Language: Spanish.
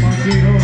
compañero